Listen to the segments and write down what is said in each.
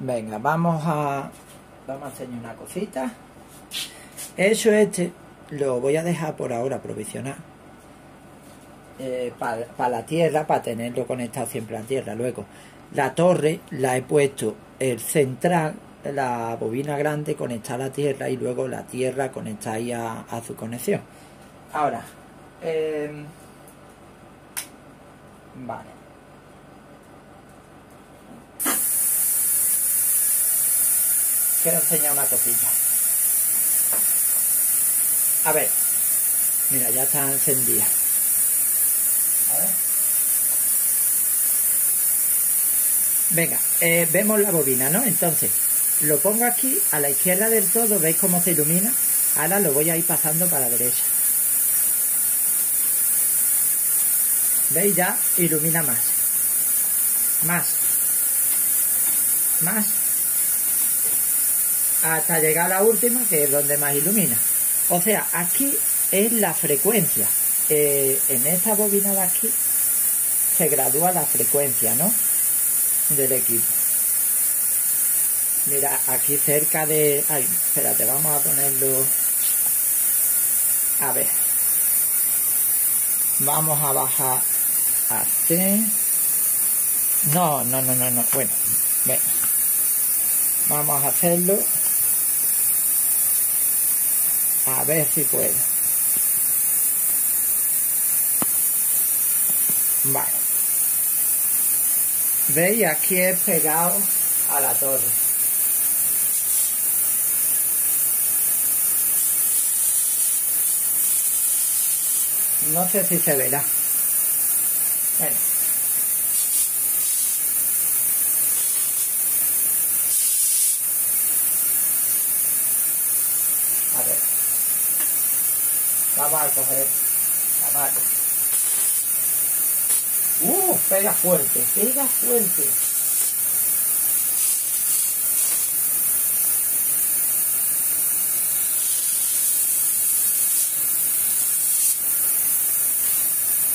Venga, vamos a, vamos a enseñar una cosita. Eso este lo voy a dejar por ahora provisional. Eh, para la tierra, para tenerlo conectado siempre a la tierra. Luego, la torre la he puesto el central, la bobina grande conectada a la tierra y luego la tierra conectada ahí a, su conexión. Ahora, em, vale. Quiero enseñar una cosita. A ver. Mira, ya está encendida. Venga, eh, vemos la bobina, ¿no? Entonces, lo pongo aquí a la izquierda del todo, ¿veis cómo se ilumina? Ahora lo voy a ir pasando para la derecha. ¿Veis ya? Ilumina más. Más. Más. Hasta llegar a la última, que es donde más ilumina. O sea, aquí es la frecuencia. Eh, en esta bobina de aquí se gradúa la frecuencia, ¿no? Del equipo. Mira, aquí cerca de... Ay, espérate, vamos a ponerlo... A ver. Vamos a bajar así. No, no, no, no, no. Bueno, ven. Vamos a hacerlo. A ver si puedo. Vale. ¿Veis? Aquí he pegado a la torre. No sé si se verá. Bueno. A ver. Vamos a coger la mano. Uh, pega fuerte, pega fuerte.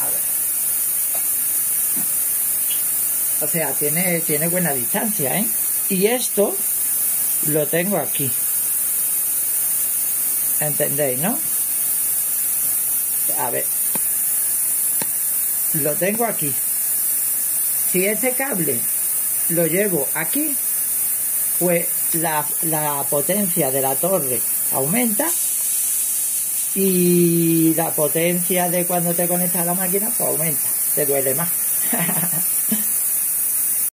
A ver. O sea, tiene, tiene buena distancia, ¿eh? Y esto lo tengo aquí. ¿Entendéis, no? A ver. Lo tengo aquí. Si este cable lo llevo aquí, pues la, potencia de la torre aumenta y la potencia de cuando te conectas a la máquina pues aumenta, te duele más.